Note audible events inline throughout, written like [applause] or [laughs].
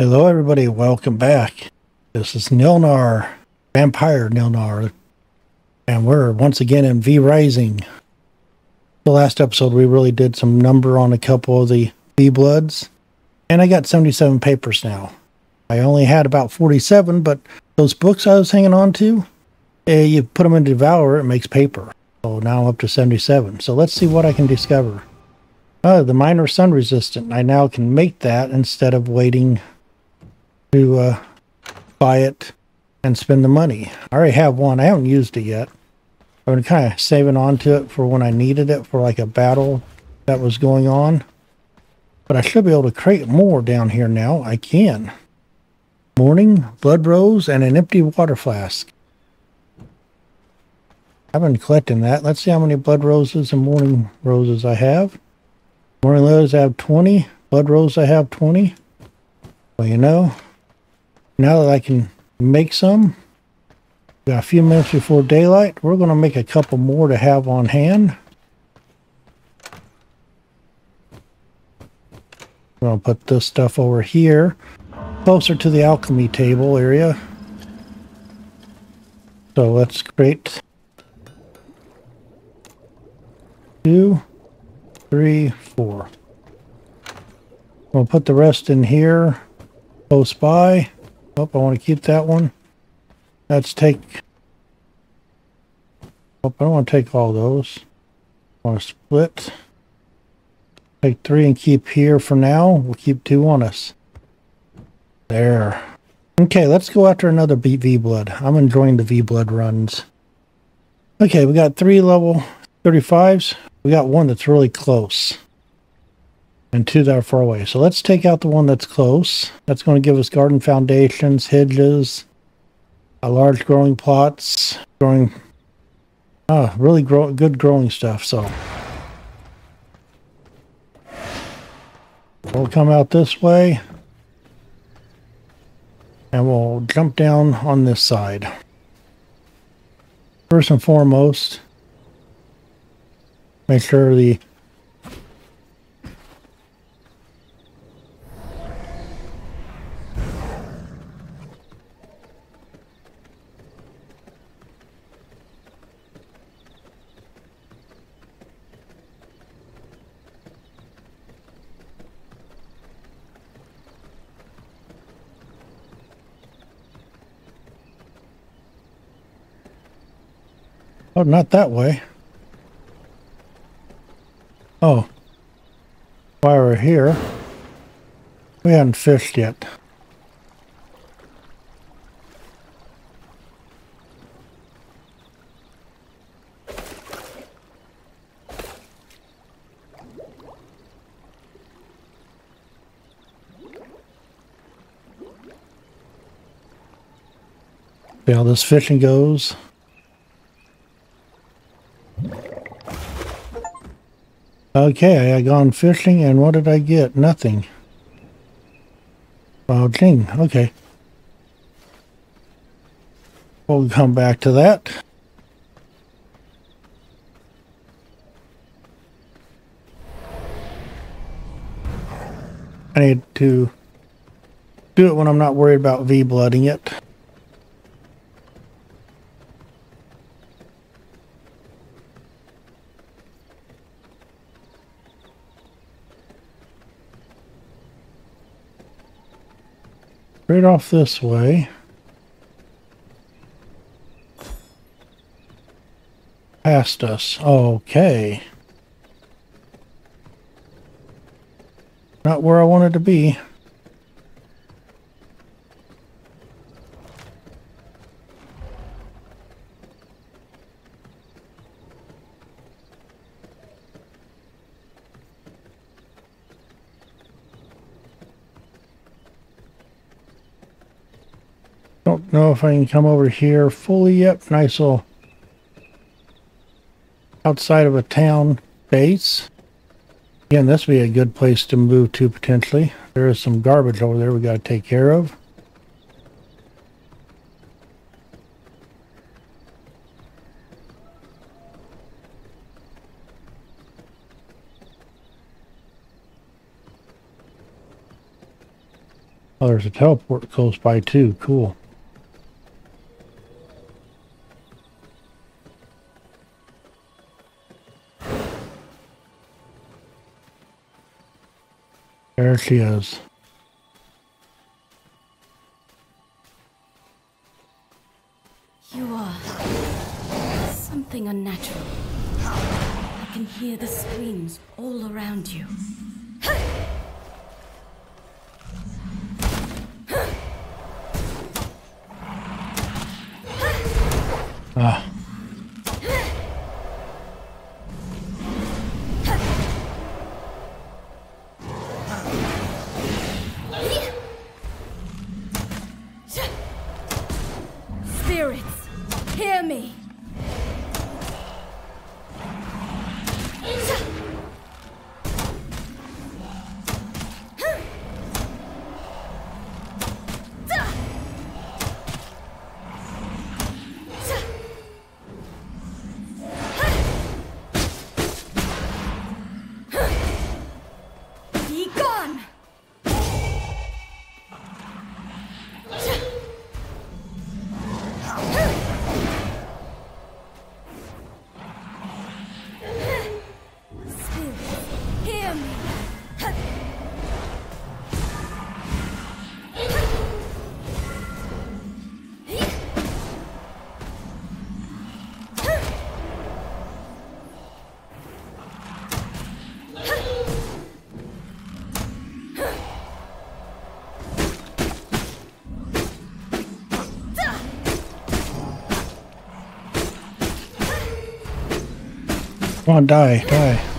Hello, everybody. Welcome back. This is Nilnyar, Vampire Nilnyar, and we're once again in V Rising. The last episode, we really did some number on a couple of the V Bloods, and I got 77 papers now. I only had about 47, but those books I was hanging on to, eh, you put them in Devour, it makes paper. So now I'm up to 77. So let's see what I can discover. Oh, the minor sun resistant. I now can make that instead of waiting to uh, buy it and spend the money. I already have one. I haven't used it yet. I've been kind of saving on to it for when I needed it for like a battle that was going on. But I should be able to create more down here now. I can. Morning, blood rose, and an empty water flask. I've been collecting that. Let's see how many blood roses and morning roses I have. Morning roses I have 20. Blood rose I have 20. Well, you know, now that I can make some, got a few minutes before daylight, we're going to make a couple more to have on hand. I'm going to put this stuff over here, closer to the alchemy table area. So let's create two, three, four. We'll put the rest in here, close by. Oh, I want to keep that one. Let's take... Oh, I don't want to take all those. I want to split. Take three and keep here for now. We'll keep two on us. There. Okay, let's go after another beat V Blood. I'm enjoying the V Blood runs. Okay, we got three level 35s. We got one that's really close. And two that are far away. So let's take out the one that's close. That's going to give us garden foundations, hedges, large growing plots, growing, ah, really grow, good growing stuff. So we'll come out this way and we'll jump down on this side. First and foremost, make sure the Oh, not that way. Oh. While we're here, we haven't fished yet. See how this fishing goes. Okay, I gone fishing and what did I get? Nothing. Oh, ding. Okay. We'll come back to that. I need to do it when I'm not worried about V-blooding it. Straight off this way. Past us. Okay. Not where I wanted to be. Don't know if I can come over here fully yet. Nice little outside of a town base. Again, this would be a good place to move to potentially. There is some garbage over there we got to take care of. Oh, there's a teleport close by too. Cool. There she is. You are something unnatural. I can hear the screams all around you. Ah. Come on, die, die.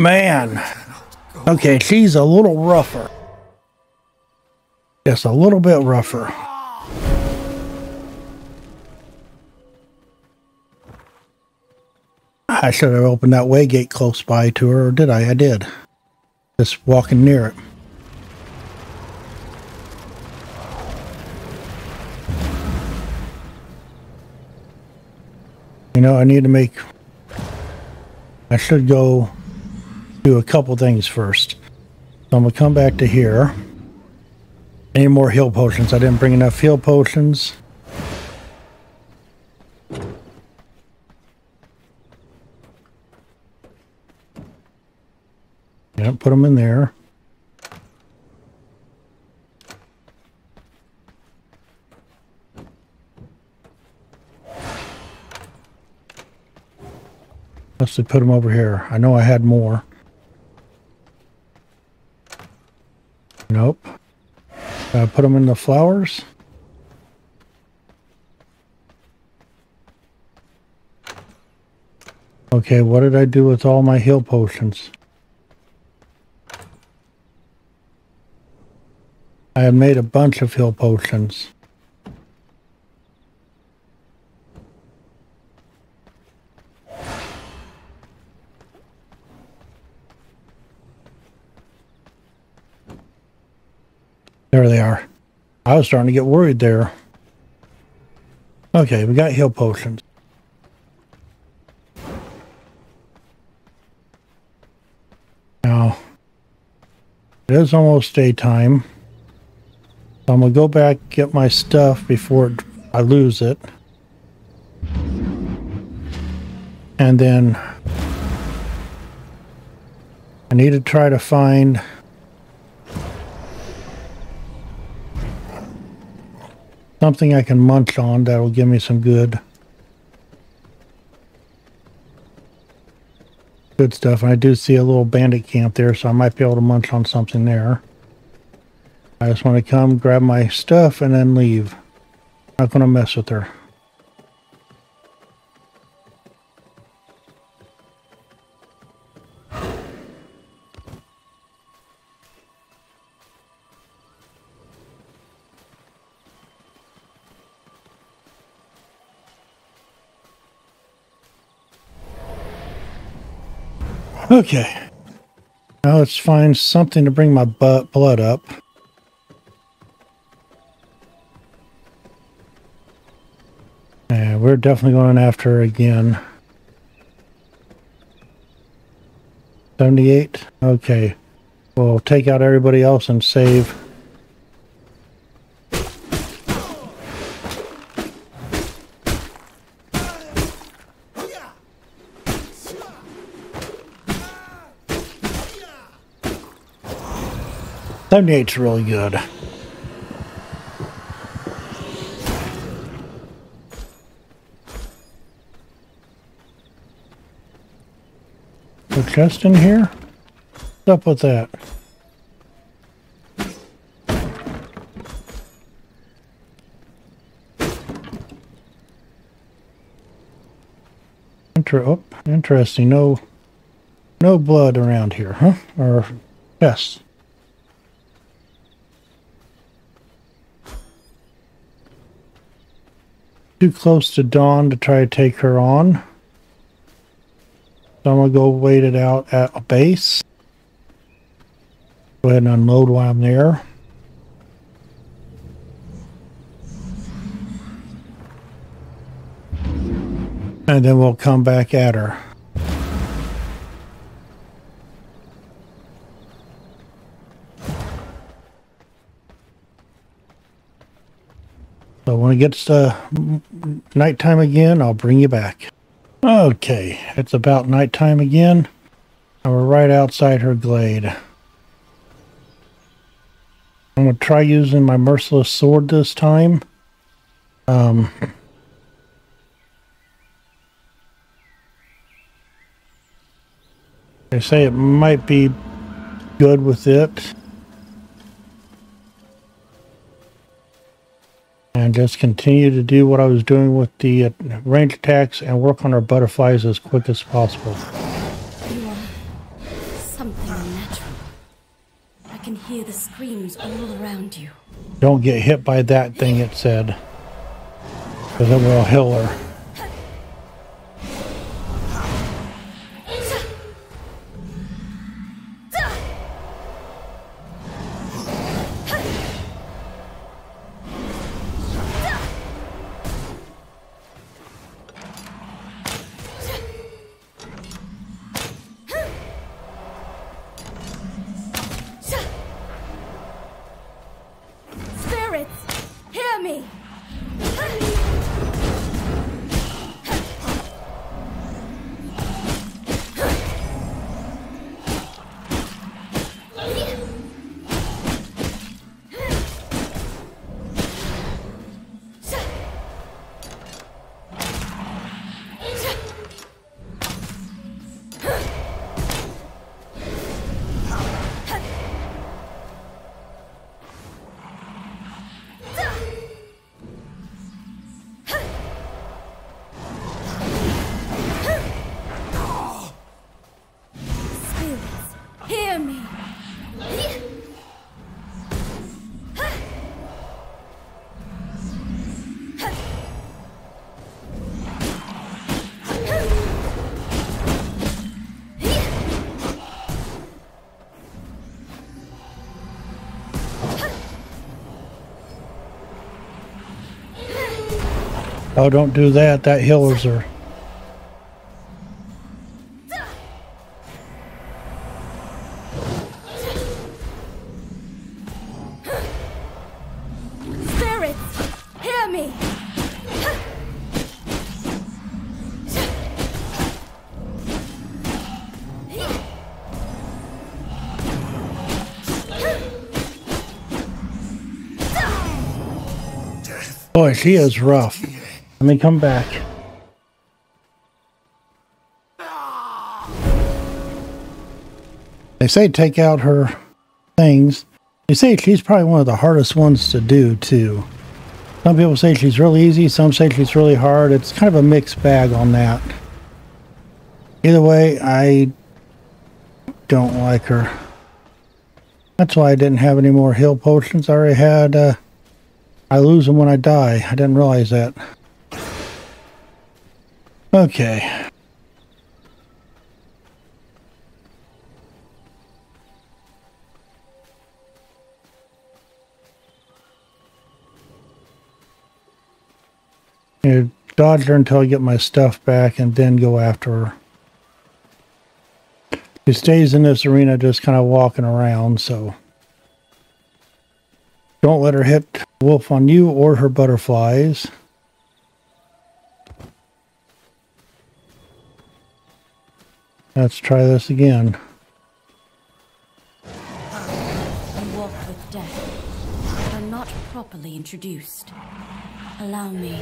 Man. Okay, she's a little rougher. Just a little bit rougher. I should have opened that way gate close by to her, or did I? I did. Just walking near it. You know, I need to make. I should go do a couple things first. So I'm gonna come back to here. Any more heal potions? I didn't bring enough heal potions. Yeah, put them in there. Let's put them over here. I know I had more. Nope. Uh, put them in the flowers. Okay, what did I do with all my heal potions? I made a bunch of heal potions. There they are. I was starting to get worried there. Okay, we got heal potions. Now, it is almost daytime. So I'm going to go back, get my stuff before I lose it. And then I need to try to find something I can munch on that will give me some good good stuff. And I do see a little bandit camp there, so I might be able to munch on something there. I just want to come, grab my stuff, and then leave. Not going to mess with her. Okay. Now let's find something to bring my butt blood up. And we're definitely going after again. 78? Okay. We'll take out everybody else and save. Seventy-eight's really good. A chest in here? What's up with that? Inter oh, interesting. No no blood around here, huh? Or yes. Too close to dawn to try to take her on. So I'm going to go wait it out at a base. Go ahead and unload while I'm there. And then we'll come back at her. So when it gets to nighttime again, I'll bring you back. Okay, it's about nighttime again. And we're right outside her glade. I'm going to try using my merciless sword this time. Um, they say it might be good with it. And just continue to do what I was doing with the uh, range attacks and work on our butterflies as quick as possible. You are something unnatural. I can hear the screams all around you. Don't get hit by that thing, it said. Because it will heal her. Oh, don't do that. That heals her. Spirits, hear me! Boy, she is rough. Let me come back. They say take out her things. They say she's probably one of the hardest ones to do, too. Some people say she's really easy, some say she's really hard. It's kind of a mixed bag on that. Either way, I don't like her. That's why I didn't have any more heal potions. I already had, uh, I lose them when I die. I didn't realize that. Okay. You dodge her until I get my stuff back and then go after her. She stays in this arena just kind of walking around, so don't let her hit wolf on you or her butterflies. Let's try this again. I walk with death, but not properly introduced. Allow me.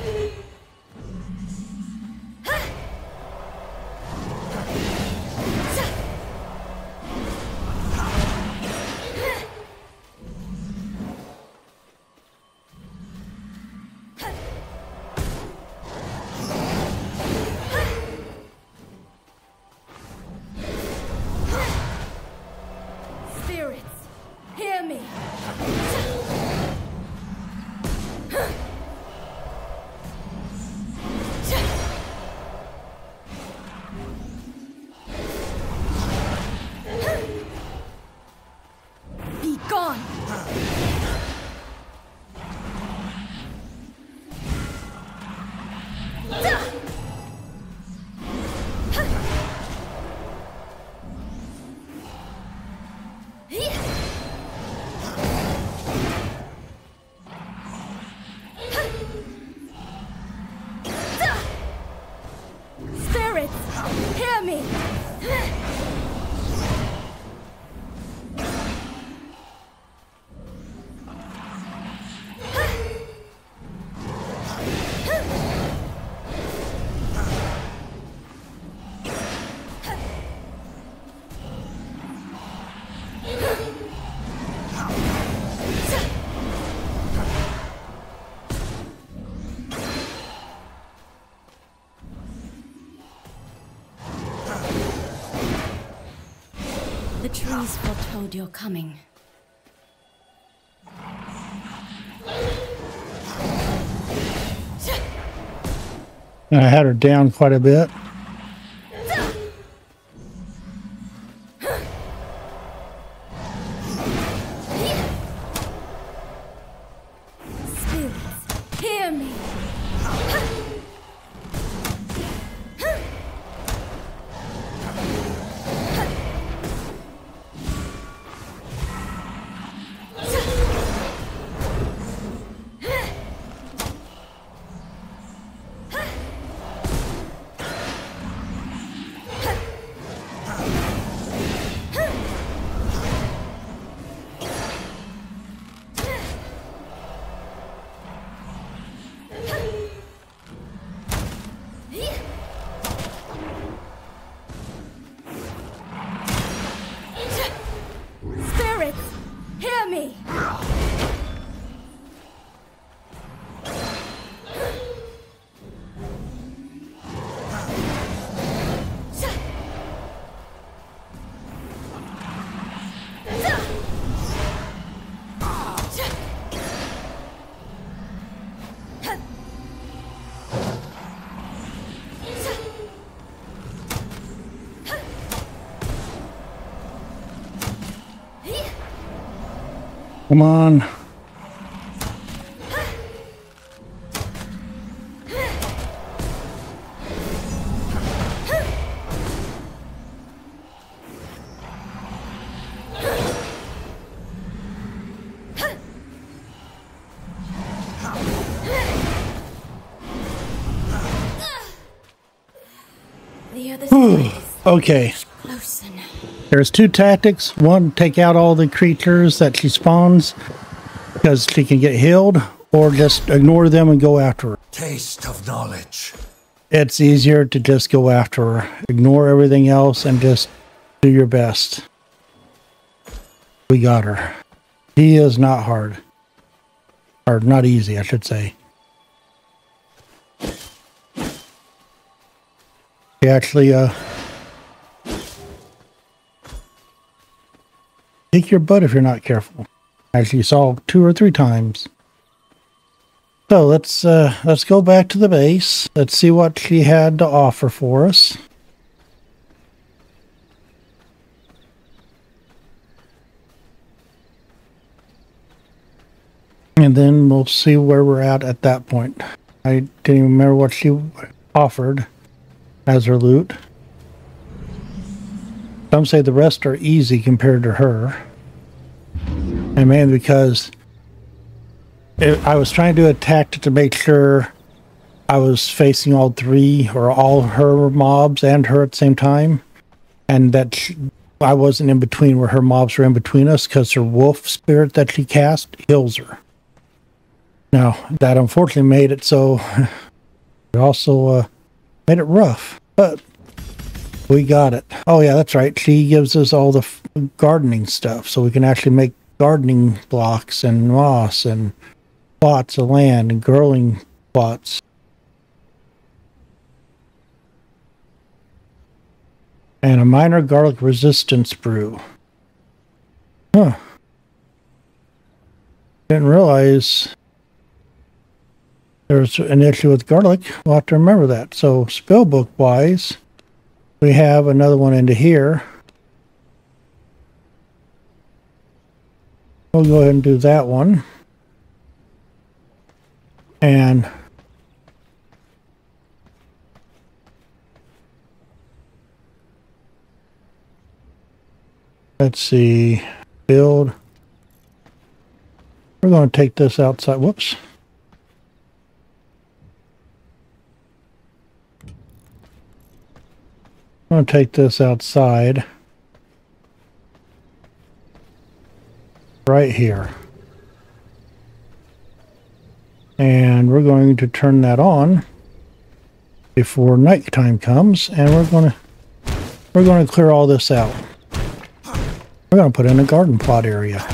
The trees foretold your coming. I had her down quite a bit. Come on. [sighs] okay. There's two tactics. One, take out all the creatures that she spawns because she can get healed, or just ignore them and go after her. Taste of knowledge. It's easier to just go after her. Ignore everything else and just do your best. We got her. He is not hard. Or not easy, I should say. He actually uh kick your butt if you're not careful. As you saw two or three times. So let's uh let's go back to the base. Let's see what she had to offer for us. And then we'll see where we're at at that point. I didn't even remember what she offered as her loot. Some say the rest are easy compared to her. And mainly because it, I was trying to do a tactic to make sure I was facing all three or all her mobs and her at the same time. And that she, I wasn't in between where her mobs were in between us because her wolf spirit that she cast heals her. Now, that unfortunately made it so [laughs] it also uh, made it rough, but we got it. Oh, yeah, that's right. She gives us all the gardening stuff so we can actually make gardening blocks and moss and plots of land and growing plots. And a minor garlic resistance brew. Huh. Didn't realize there's an issue with garlic. We'll have to remember that. So spellbook wise, we have another one into here. We'll go ahead and do that one. And let's see, build. We're going to take this outside. Whoops. I'm going to take this outside. Right here. And we're going to turn that on before nighttime comes. And we're going to we're going to clear all this out. We're going to put in a garden plot area.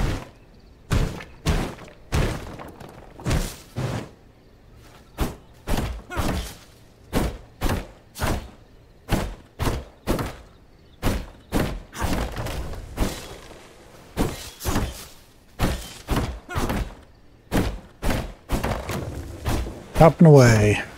Chopping away.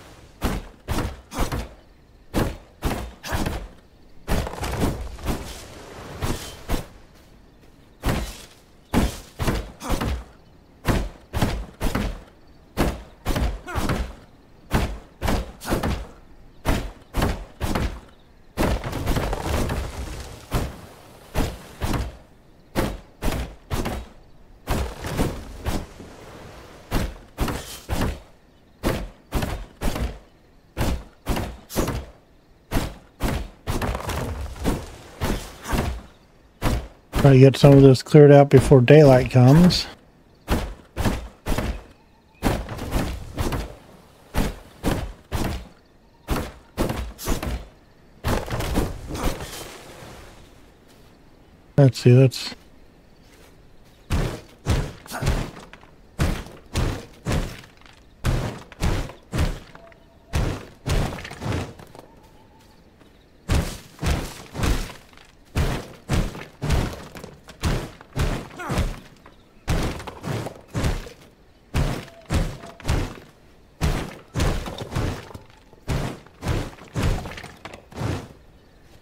Try to get some of this cleared out before daylight comes. Let's see, let's...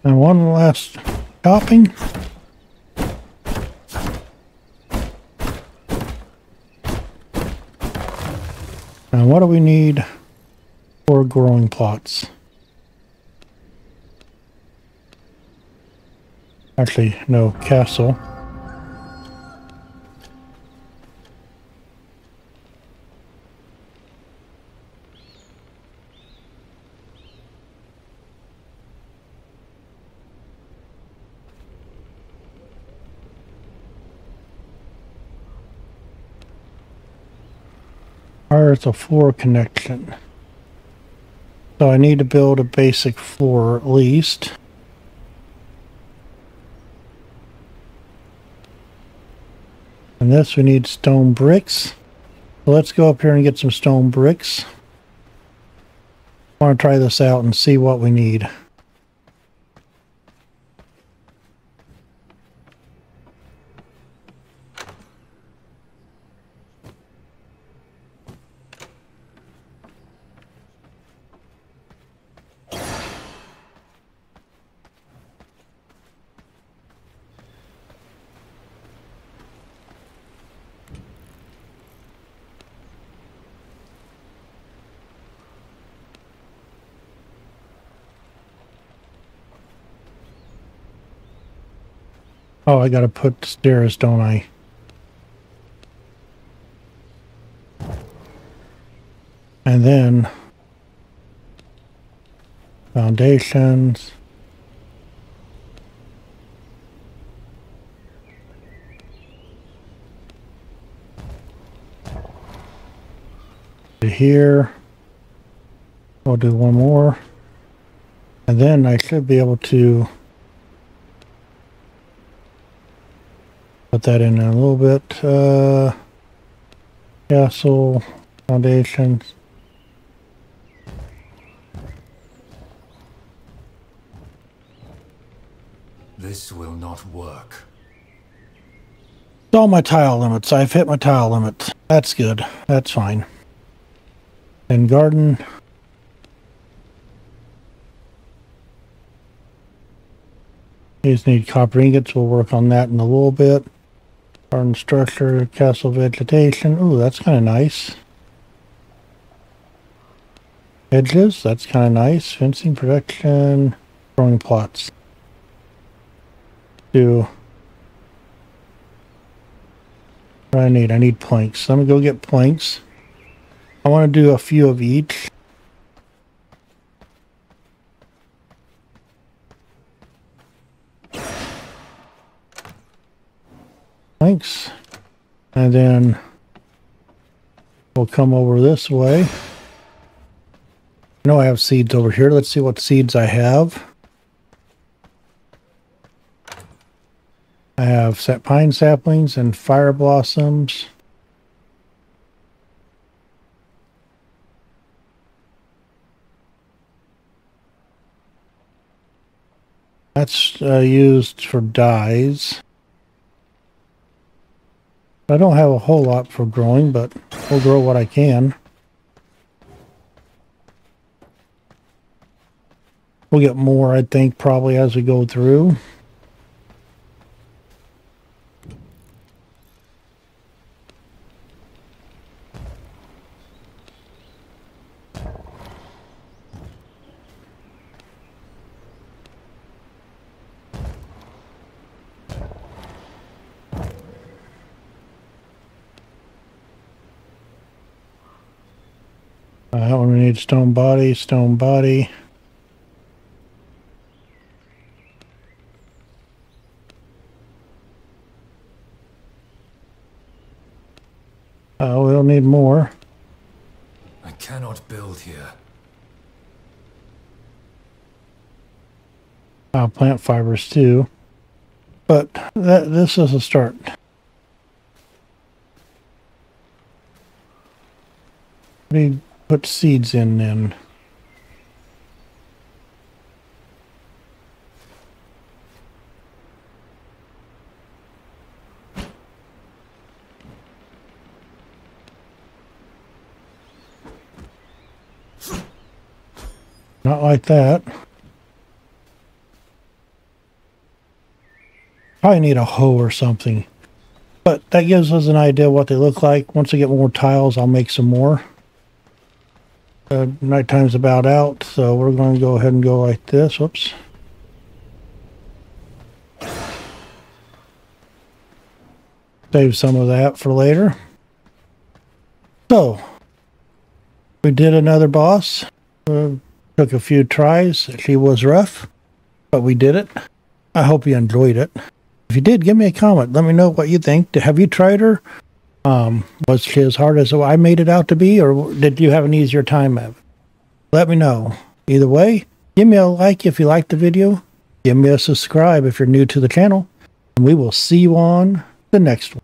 And one last chopping. And what do we need for growing plots? Actually, no, castle. Requires a floor connection. So I need to build a basic floor at least. And this we need stone bricks. So let's go up here and get some stone bricks. I want to try this out and see what we need. Oh, I gotta put stairs, don't I? And then foundations. Here. I'll do one more. And then I should be able to that in a little bit. Uh, castle foundations. This will not work. All my tile limits. I've hit my tile limit. That's good. That's fine. And garden. These need copper ingots. We'll work on that in a little bit. Garden structure, castle vegetation. Ooh, that's kind of nice. Edges, that's kind of nice. Fencing protection, growing plots. Do what I need? I need planks. Let me go get planks. I want to do a few of each. Thanks. And then we'll come over this way. I know I have seeds over here. Let's see what seeds I have. I have set pine saplings and fire blossoms. That's uh, used for dyes. I don't have a whole lot for growing, but we'll grow what I can. We'll get more, I think, probably as we go through. Uh, that one we need stone body, stone body. Uh, we'll need more. I cannot build here. Uh, plant fibers too. But that, this is a start. I Need put seeds in then. Not like that. Probably need a hoe or something. But that gives us an idea what they look like. Once I get more tiles, I'll make some more. Uh, night time's about out, so we're going to go ahead and go like this. Whoops. Save some of that for later. So, we did another boss. Uh, took a few tries. She was rough, but we did it. I hope you enjoyed it. If you did, give me a comment. Let me know what you think. Have you tried her? Um, was it as hard as I made it out to be, or did you have an easier time of it? Let me know. Either way, give me a like if you liked the video. Give me a subscribe if you're new to the channel. And we will see you on the next one.